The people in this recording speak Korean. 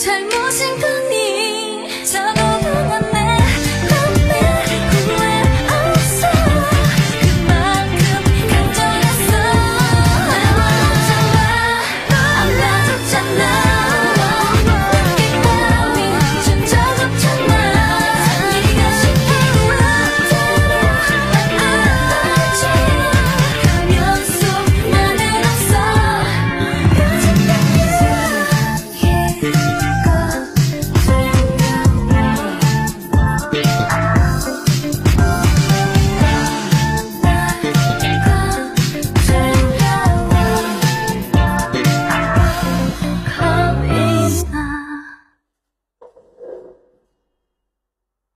잘못